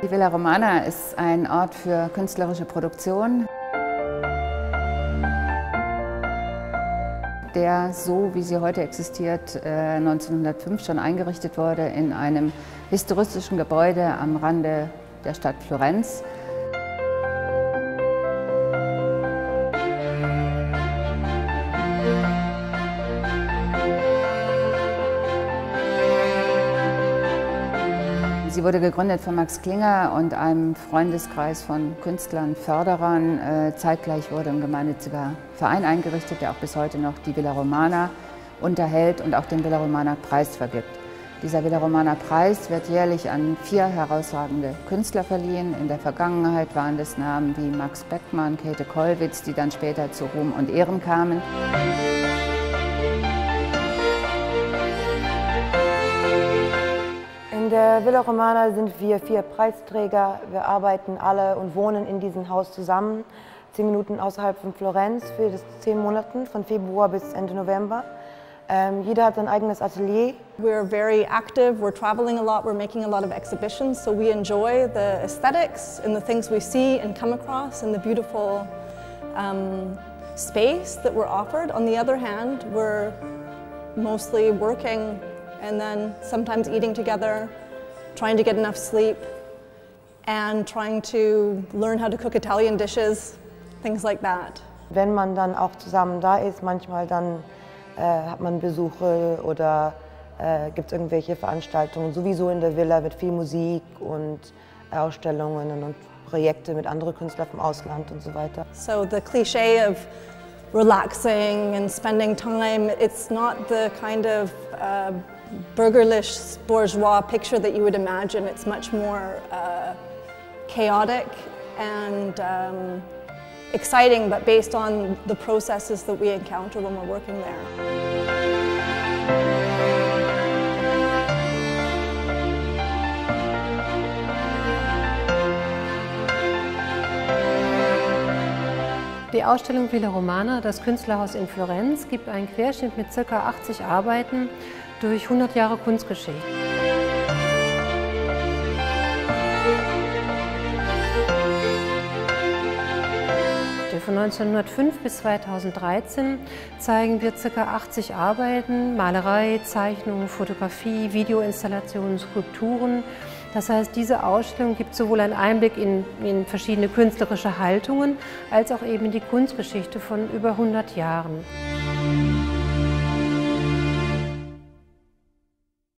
Die Villa Romana ist ein Ort für künstlerische Produktion, der so, wie sie heute existiert, 1905 äh, schon eingerichtet wurde in einem historistischen Gebäude am Rande der Stadt Florenz. Sie wurde gegründet von Max Klinger und einem Freundeskreis von Künstlern, Förderern. Äh, zeitgleich wurde ein gemeinnütziger Verein eingerichtet, der auch bis heute noch die Villa Romana unterhält und auch den Villa Romana Preis vergibt. Dieser Villa Romana Preis wird jährlich an vier herausragende Künstler verliehen. In der Vergangenheit waren das Namen wie Max Beckmann, Käthe Kollwitz, die dann später zu Ruhm und Ehren kamen. In der Villa Romana sind wir vier Preisträger. Wir arbeiten alle und wohnen in diesem Haus zusammen, zehn Minuten außerhalb von Florenz für das zehn Monate, von Februar bis Ende November. Ähm, jeder hat sein eigenes Atelier. We're very active, we're traveling a lot, we're making a lot of exhibitions, so we enjoy the aesthetics and the things we see and come across and the beautiful um, space that we're offered. On the other hand, we're mostly working and then sometimes eating together, trying to get enough sleep, and trying to learn how to cook Italian dishes, things like that. Wenn man dann auch zusammen da ist, manchmal dann äh, hat man Besuche oder äh, gibt es irgendwelche Veranstaltungen. Sowieso in der Villa wird viel Musik und Ausstellungen und Projekte mit anderen Künstlern vom Ausland und so weiter. So the cliché of relaxing and spending time, it's not the kind of uh, burgerlish bourgeois picture that you would imagine. It's much more uh, chaotic and um, exciting, but based on the processes that we encounter when we're working there. Die Ausstellung Villa Romana, das Künstlerhaus in Florenz, gibt einen Querschnitt mit ca. 80 Arbeiten durch 100 Jahre Kunstgeschichte. Von 1905 bis 2013 zeigen wir ca. 80 Arbeiten, Malerei, Zeichnung, Fotografie, Videoinstallationen, Skulpturen. Das heißt, diese Ausstellung gibt sowohl einen Einblick in, in verschiedene künstlerische Haltungen als auch eben in die Kunstgeschichte von über 100 Jahren.